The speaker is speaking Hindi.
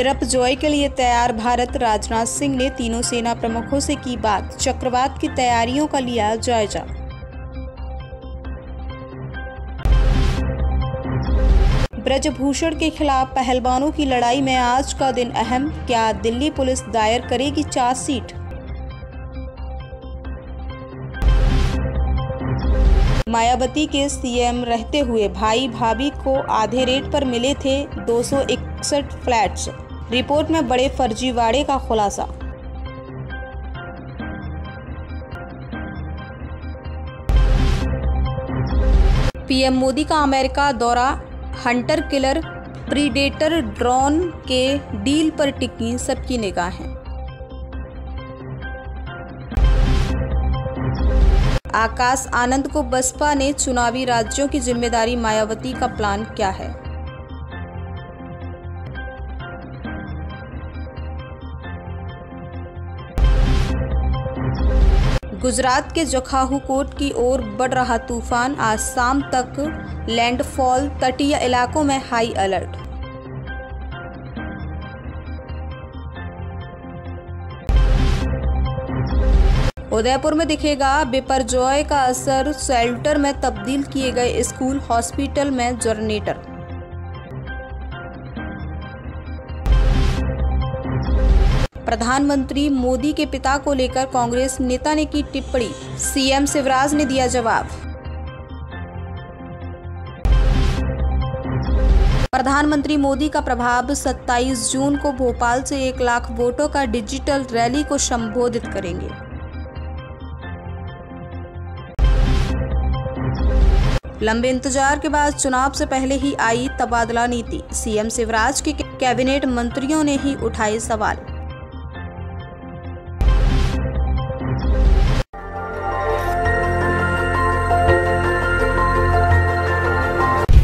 तिरप जॉय के लिए तैयार भारत राजनाथ सिंह ने तीनों सेना प्रमुखों से की बात। चक्रवात की तैयारियों का लिया जायजा। ब्रजभूषण के खिलाफ पहलवानों की लड़ाई में आज का दिन अहम। क्या दिल्ली पुलिस दायर करेगी चार्जशीट मायावती के सीएम रहते हुए भाई भाभी को आधे रेट पर मिले थे 261 फ्लैट्स। रिपोर्ट में बड़े फर्जीवाड़े का खुलासा। पीएम मोदी का अमेरिका दौरा, हंटर किलर प्रीडेटर ड्रोन के डील पर टिकी सबकी निगाहें। आकाश आनंद को बसपा ने चुनावी राज्यों की ज़िम्मेदारी, मायावती का प्लान क्या है? गुजरात के जखाहू कोट की ओर बढ़ रहा तूफ़ान आज शाम तक लैंडफॉल तटीय इलाकों में हाई अलर्ट। उदयपुर में दिखेगा बिपरजॉय का असर, शेल्टर में तब्दील किए गए स्कूल, हॉस्पिटल में जनरेटर। प्रधानमंत्री मोदी के पिता को लेकर कांग्रेस नेता ने की टिप्पणी। सीएम शिवराज ने दिया जवाब। प्रधानमंत्री मोदी का प्रभाव 27 जून को भोपाल से एक लाख वोटों का डिजिटल रैली को संबोधित करेंगे। लंबे इंतज़ार के बाद चुनाव से पहले ही आई तबादला नीति। सीएम शिवराज के कैबिनेट मंत्रियों ने ही उठाए सवाल।